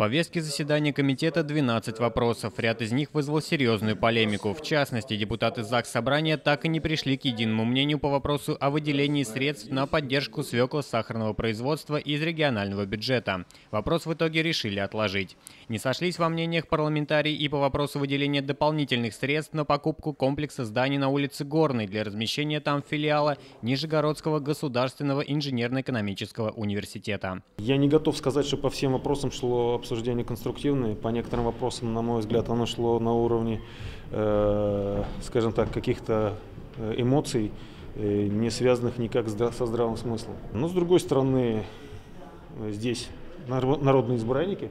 повестке заседания комитета 12 вопросов. Ряд из них вызвал серьезную полемику. В частности, депутаты ЗАГС Собрания так и не пришли к единому мнению по вопросу о выделении средств на поддержку свекло-сахарного производства из регионального бюджета. Вопрос в итоге решили отложить. Не сошлись во мнениях парламентарии и по вопросу выделения дополнительных средств на покупку комплекса зданий на улице Горной для размещения там филиала Нижегородского государственного инженерно-экономического университета. Я не готов сказать, что по всем вопросам шло обсуждение конструктивное. По некоторым вопросам, на мой взгляд, оно шло на уровне, э, скажем так, каких-то э, эмоций, э, не связанных никак со здравым смыслом. Но с другой стороны, здесь народные избранники,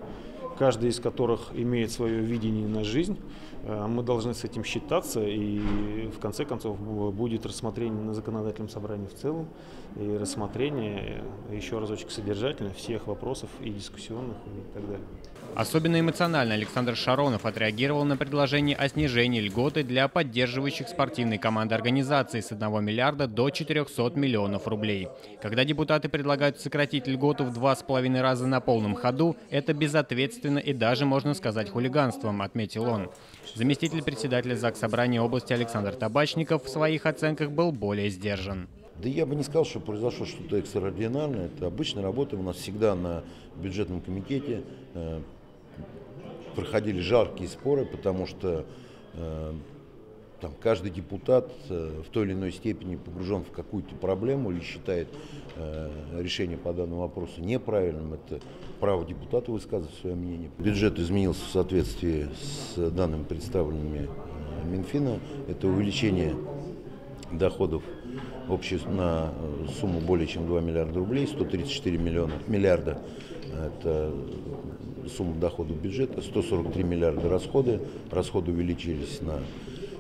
каждый из которых имеет свое видение на жизнь. Э, мы должны с этим считаться, и в конце концов будет рассмотрение на законодательном собрании в целом, и рассмотрение э, еще разочек содержательно всех вопросов и дискуссионных и так далее. Особенно эмоционально Александр Шаронов отреагировал на предложение о снижении льготы для поддерживающих спортивные команды организации с 1 миллиарда до 400 миллионов рублей. Когда депутаты предлагают сократить льготу в два с половиной раза на полном ходу, это безответственно и даже, можно сказать, хулиганством, отметил он. Заместитель председателя ЗАГС Собрания области Александр Табачников в своих оценках был более сдержан. Да я бы не сказал, что произошло что-то экстраординарное. Это обычная работа. У нас всегда на бюджетном комитете э, проходили жаркие споры, потому что э, там, каждый депутат э, в той или иной степени погружен в какую-то проблему или считает э, решение по данному вопросу неправильным. Это право депутата высказывать свое мнение. Бюджет изменился в соответствии с данными представленными э, Минфина. Это увеличение доходов общей на э, сумму более чем 2 миллиарда рублей, 134 миллиона, миллиарда это сумма доходов бюджета, 143 миллиарда расходы. Расходы увеличились на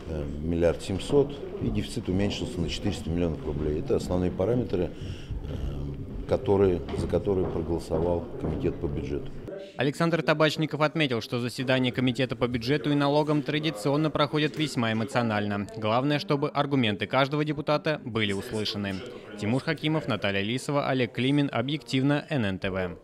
Э, миллиард семьсот, и дефицит уменьшился на 400 миллионов рублей. Это основные параметры, э, которые, за которые проголосовал комитет по бюджету. Александр Табачников отметил, что заседание Комитета по бюджету и налогам традиционно проходят весьма эмоционально. Главное, чтобы аргументы каждого депутата были услышаны. Тимур Хакимов, Наталья Лисова, Олег Климин. Объективно, ННТВ.